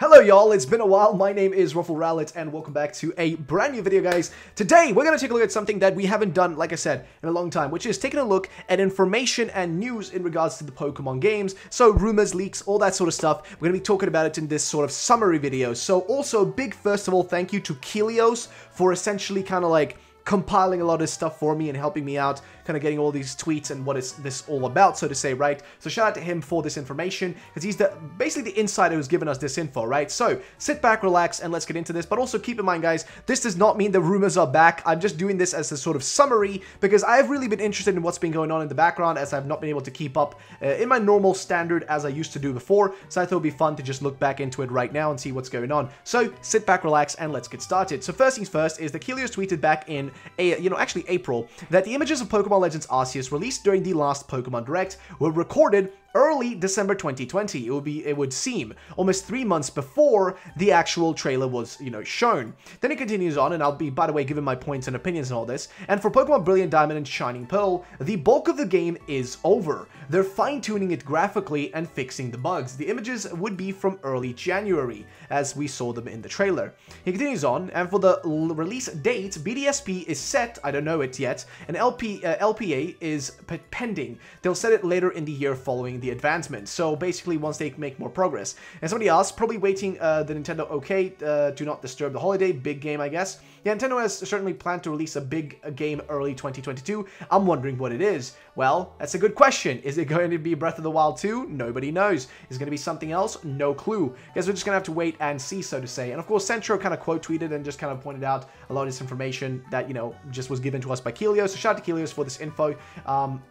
Hello y'all, it's been a while, my name is Ruffled Rowlit and welcome back to a brand new video guys. Today we're going to take a look at something that we haven't done, like I said, in a long time, which is taking a look at information and news in regards to the Pokemon games. So rumors, leaks, all that sort of stuff. We're going to be talking about it in this sort of summary video. So also big first of all thank you to Kelios for essentially kind of like compiling a lot of stuff for me and helping me out, kind of getting all these tweets and what is this all about, so to say, right? So shout out to him for this information, because he's the basically the insider who's given us this info, right? So sit back, relax, and let's get into this. But also keep in mind, guys, this does not mean the rumors are back. I'm just doing this as a sort of summary, because I've really been interested in what's been going on in the background, as I've not been able to keep up uh, in my normal standard as I used to do before. So I thought it would be fun to just look back into it right now and see what's going on. So sit back, relax, and let's get started. So first things first is the Kelios tweeted back in a, you know, actually April, that the images of Pokemon Legends Arceus released during the last Pokemon Direct were recorded early December 2020. It would be, it would seem, almost three months before the actual trailer was, you know, shown. Then it continues on, and I'll be, by the way, giving my points and opinions and all this. And for Pokemon Brilliant Diamond and Shining Pearl, the bulk of the game is over. They're fine-tuning it graphically and fixing the bugs. The images would be from early January, as we saw them in the trailer. He continues on, and for the release date, BDSP is set, I don't know it yet, and LP, uh, LPA is pending. They'll set it later in the year following the advancement. So basically, once they make more progress. And somebody else, probably waiting uh, the Nintendo OK, uh, do not disturb the holiday, big game, I guess. Yeah, Nintendo has certainly planned to release a big game early 2022. I'm wondering what it is. Well, that's a good question. Is it going to be Breath of the Wild 2? Nobody knows. Is it going to be something else? No clue. Guess we're just going to have to wait and see, so to say. And of course, Centro kind of quote tweeted and just kind of pointed out a lot of this information that, you know, just was given to us by Kelios. So shout out to Kelios for this info. Um,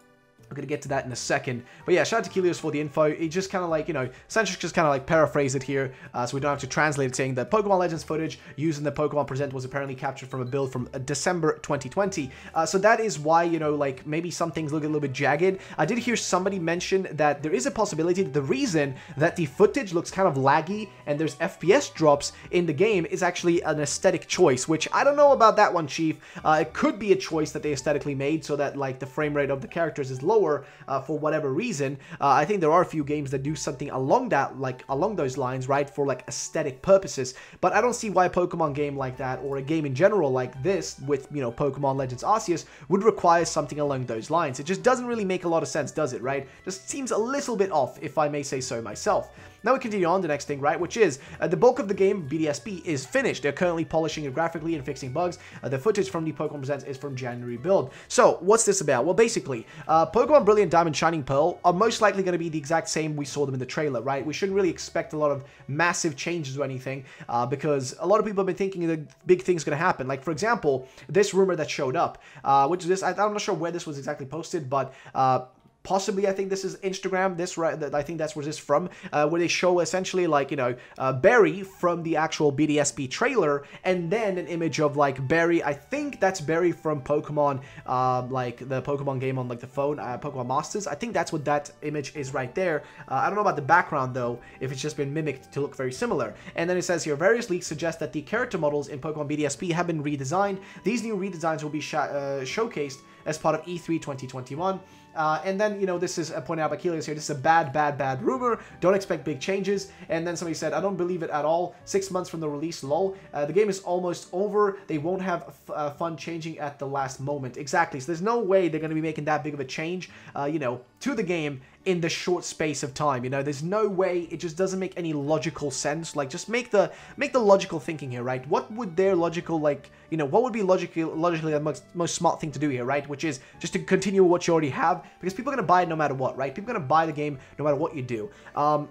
I'm going to get to that in a second. But yeah, shout out to Kelios for the info. He just kind of like, you know, Sanchez just kind of like paraphrase it here uh, so we don't have to translate it, saying that Pokemon Legends footage used in the Pokemon Present was apparently captured from a build from uh, December 2020. Uh, so that is why, you know, like maybe some things look a little bit jagged. I did hear somebody mention that there is a possibility the reason that the footage looks kind of laggy and there's FPS drops in the game is actually an aesthetic choice, which I don't know about that one, Chief. Uh, it could be a choice that they aesthetically made so that like the frame rate of the characters is low lower uh, for whatever reason. Uh, I think there are a few games that do something along that, like along those lines, right, for like aesthetic purposes. But I don't see why a Pokemon game like that or a game in general like this with, you know, Pokemon Legends Arceus would require something along those lines. It just doesn't really make a lot of sense, does it, right? Just seems a little bit off, if I may say so myself. Now we continue on the next thing, right, which is uh, the bulk of the game, BDSP, is finished. They're currently polishing it graphically and fixing bugs. Uh, the footage from the Pokemon Presents is from January build. So, what's this about? Well, basically, uh, Pokemon Brilliant Diamond Shining Pearl are most likely going to be the exact same we saw them in the trailer, right? We shouldn't really expect a lot of massive changes or anything uh, because a lot of people have been thinking that big things going to happen. Like, for example, this rumor that showed up, uh, which is this, I, I'm not sure where this was exactly posted, but uh, possibly I think this is Instagram. This right, I think that's where this is from, uh, where they show essentially like you know uh, Barry from the actual BDSP trailer, and then an image of like Barry. I think that's Barry from Pokemon, uh, like the Pokemon game on like the phone, uh, Pokemon Masters. I think that's what that image is right there. Uh, I don't know about the background though, if it's just been mimicked to look very similar. And then it says here, various leaks suggest that the character models in Pokemon BDSP have been redesigned. These new redesigns will be uh, showcased as part of E3 2021. Uh, and then, you know, this is uh, pointed out by Kelios here. This is a bad, bad, bad rumor. Don't expect big changes. And then somebody said, I don't believe it at all. Six months from the release, lol. Uh, the game is almost over. They won't have uh, fun changing at the last moment. Exactly. So there's no way they're going to be making that big of a change, uh, you know, to the game in the short space of time. You know, there's no way. It just doesn't make any logical sense. Like, just make the make the logical thinking here, right? What would their logical like, you know, what would be logically logically the most most smart thing to do here, right? Which is just to continue what you already have because people are gonna buy it no matter what, right? People are gonna buy the game no matter what you do. Um,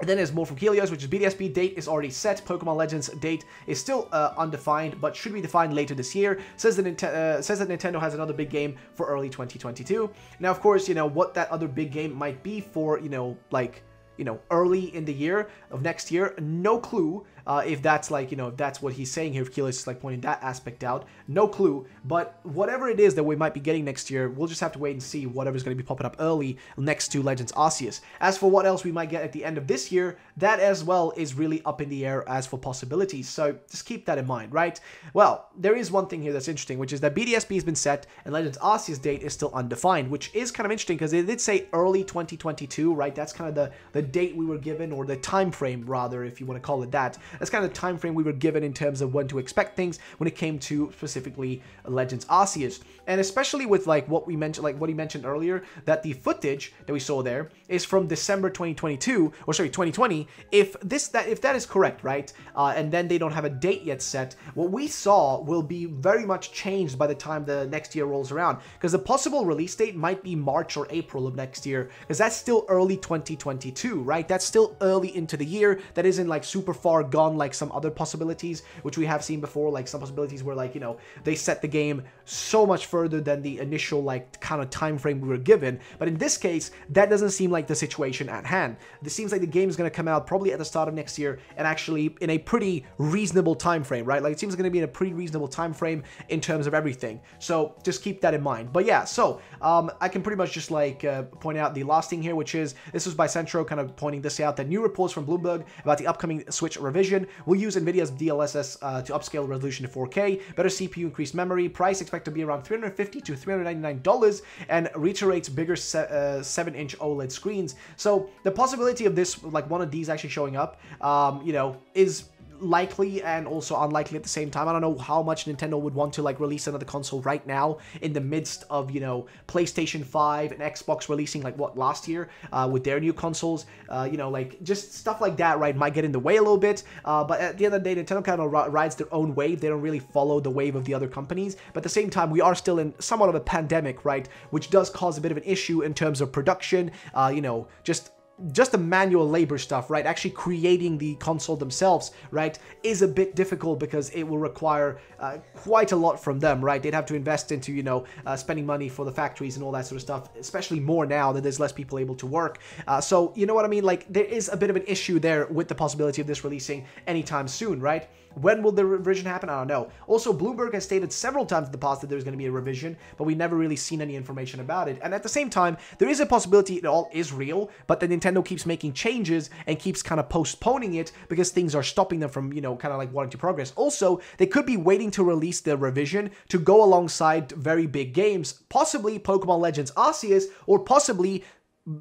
and then there's more from Kelios, which is BDSP date is already set. Pokemon Legends date is still uh, undefined, but should be defined later this year. Says that, uh, says that Nintendo has another big game for early 2022. Now, of course, you know, what that other big game might be for, you know, like, you know, early in the year of next year, no clue. Uh, if that's like, you know, if that's what he's saying here, if Kelios is like pointing that aspect out, no clue. But whatever it is that we might be getting next year, we'll just have to wait and see whatever's going to be popping up early next to Legends Arceus. As for what else we might get at the end of this year, that as well is really up in the air as for possibilities. So just keep that in mind, right? Well, there is one thing here that's interesting, which is that BDSP has been set and Legends Arceus date is still undefined, which is kind of interesting because they did say early 2022, right? That's kind of the, the date we were given, or the time frame rather, if you want to call it that. That's kind of the time frame we were given in terms of when to expect things when it came to specifically Legends Arceus. And especially with like what we mentioned, like what he mentioned earlier, that the footage that we saw there is from December 2022, or sorry, 2020. If this that if that is correct, right, uh, and then they don't have a date yet set, what we saw will be very much changed by the time the next year rolls around. Because the possible release date might be March or April of next year, because that's still early 2022, right? That's still early into the year. That isn't like super far gone like some other possibilities, which we have seen before, like some possibilities where like, you know, they set the game so much further than the initial like kind of time frame we were given. But in this case, that doesn't seem like the situation at hand. This seems like the game is going to come out probably at the start of next year and actually in a pretty reasonable time frame, right? Like it seems going to be in a pretty reasonable time frame in terms of everything. So just keep that in mind. But yeah, so um, I can pretty much just like uh, point out the last thing here, which is this was by Centro kind of pointing this out that new reports from Bloomberg about the upcoming Switch revision will use NVIDIA's DLSS uh, to upscale resolution to 4K, better CPU, increased memory, price expected to be around 350 to 399 dollars, and reiterates bigger 7-inch uh, OLED screens. So the possibility of this, like one of these actually showing up, um, you know, is likely and also unlikely at the same time. I don't know how much Nintendo would want to like release another console right now in the midst of, you know, PlayStation 5 and Xbox releasing like what last year uh, with their new consoles. Uh, you know, like just stuff like that, right, might get in the way a little bit. Uh, but at the end of the day, Nintendo kind of rides their own wave. They don't really follow the wave of the other companies. But at the same time, we are still in somewhat of a pandemic, right, which does cause a bit of an issue in terms of production. Uh, you know, just just the manual labor stuff, right? Actually creating the console themselves, right, is a bit difficult because it will require uh, quite a lot from them, right? They'd have to invest into, you know, uh, spending money for the factories and all that sort of stuff, especially more now that there's less people able to work. Uh, so, you know what I mean? Like, there is a bit of an issue there with the possibility of this releasing anytime soon, right? When will the revision happen? I don't know. Also, Bloomberg has stated several times in the past that there's going to be a revision, but we've never really seen any information about it. And at the same time, there is a possibility it all is real, but the Nintendo keeps making changes and keeps kind of postponing it because things are stopping them from, you know, kind of like wanting to progress. Also, they could be waiting to release the revision to go alongside very big games, possibly Pokemon Legends Arceus, or possibly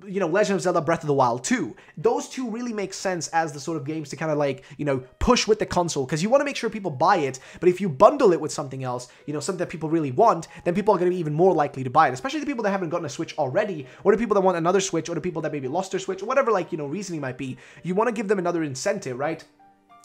you know, Legend of Zelda Breath of the Wild 2. Those two really make sense as the sort of games to kind of like, you know, push with the console because you want to make sure people buy it, but if you bundle it with something else, you know, something that people really want, then people are going to be even more likely to buy it, especially the people that haven't gotten a Switch already, or the people that want another Switch, or the people that maybe lost their Switch, or whatever, like, you know, reasoning might be. You want to give them another incentive, right?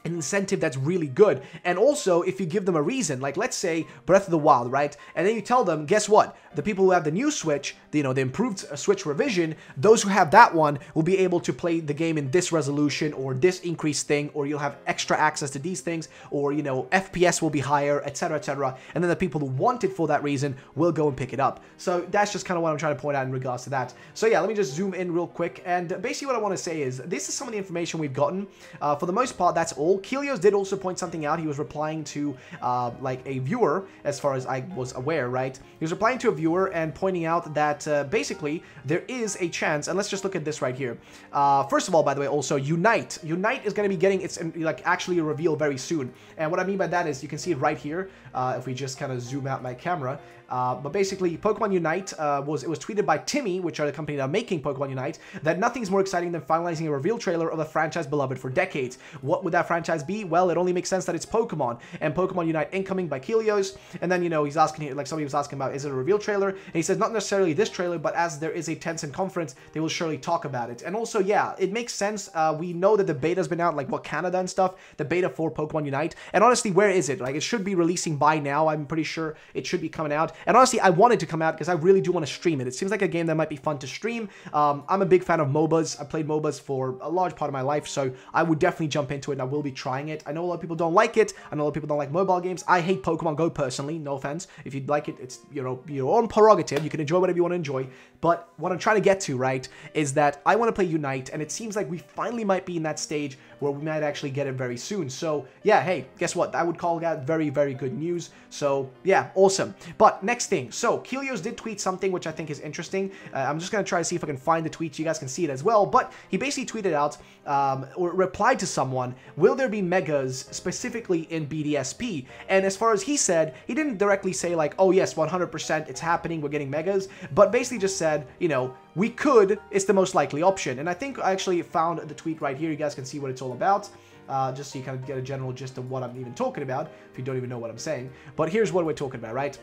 An incentive that's really good. And also, if you give them a reason, like let's say Breath of the Wild, right? And then you tell them, guess what? The people who have the new Switch, you know, the improved uh, Switch revision, those who have that one will be able to play the game in this resolution or this increased thing, or you'll have extra access to these things, or, you know, FPS will be higher, etc., etc. And then the people who want it for that reason will go and pick it up. So that's just kind of what I'm trying to point out in regards to that. So yeah, let me just zoom in real quick. And basically what I want to say is, this is some of the information we've gotten. Uh, for the most part, that's all. Kelios did also point something out. He was replying to uh, like a viewer, as far as I was aware, right? He was replying to a viewer and pointing out that uh, basically there is a chance, and let's just look at this right here. Uh, first of all, by the way, also Unite. Unite is going to be getting its like actually a reveal very soon. And what I mean by that is you can see it right here. Uh, if we just kind of zoom out my camera, uh, but basically, Pokemon Unite uh, was it was tweeted by TiMi, which are the company that are making Pokemon Unite, that nothing's more exciting than finalizing a reveal trailer of a franchise beloved for decades. What would that franchise be? Well, it only makes sense that it's Pokemon and Pokemon Unite incoming by Kelios. And then you know he's asking like somebody was asking about is it a reveal trailer? And he says not necessarily this trailer, but as there is a Tencent conference, they will surely talk about it. And also, yeah, it makes sense. Uh, we know that the beta's been out, like what Canada and stuff, the beta for Pokemon Unite. And honestly, where is it? Like it should be releasing by now. I'm pretty sure it should be coming out. And honestly, I wanted to come out because I really do want to stream it. It seems like a game that might be fun to stream. Um, I'm a big fan of MOBAs. I played MOBAs for a large part of my life, so I would definitely jump into it and I will be trying it. I know a lot of people don't like it. I know a lot of people don't like mobile games. I hate Pokemon Go personally, no offense. If you like it, it's you know your own prerogative. You can enjoy whatever you want to enjoy. But what I'm trying to get to, right, is that I want to play Unite, and it seems like we finally might be in that stage where we might actually get it very soon. So yeah, hey, guess what? I would call that very, very good news. So yeah, awesome. But next thing. So, Kelios did tweet something which I think is interesting. Uh, I'm just going to try to see if I can find the tweet so you guys can see it as well. But he basically tweeted out, um, or replied to someone, will there be megas specifically in BDSP? And as far as he said, he didn't directly say like, oh yes, 100% it's happening, we're getting megas, but basically just said, you know, we could, it's the most likely option. And I think I actually found the tweet right here. You guys can see what it's all about. Uh, just so you kind of get a general gist of what I'm even talking about, if you don't even know what I'm saying. But here's what we're talking about, right?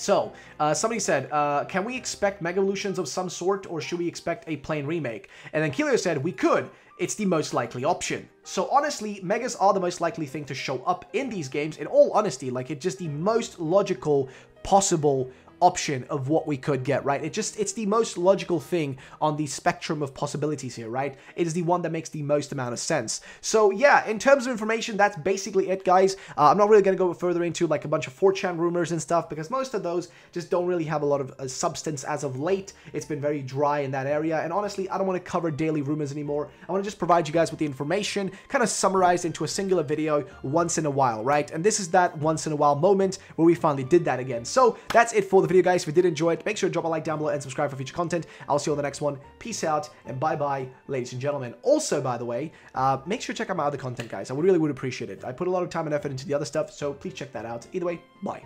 So, uh, somebody said, uh, can we expect Mega Evolutions of some sort, or should we expect a plain remake? And then Kilio said, we could. It's the most likely option. So honestly, Megas are the most likely thing to show up in these games, in all honesty. Like, it's just the most logical possible option of what we could get, right? It just, it's the most logical thing on the spectrum of possibilities here, right? It is the one that makes the most amount of sense. So yeah, in terms of information, that's basically it, guys. Uh, I'm not really going to go further into like a bunch of 4chan rumors and stuff because most of those just don't really have a lot of uh, substance as of late. It's been very dry in that area. And honestly, I don't want to cover daily rumors anymore. I want to just provide you guys with the information kind of summarized into a singular video once in a while, right? And this is that once in a while moment where we finally did that again. So that's it for the video, guys. If you did enjoy it, make sure to drop a like down below and subscribe for future content. I'll see you on the next one. Peace out and bye-bye, ladies and gentlemen. Also, by the way, uh, make sure to check out my other content, guys. I would really would appreciate it. I put a lot of time and effort into the other stuff, so please check that out. Either way, bye.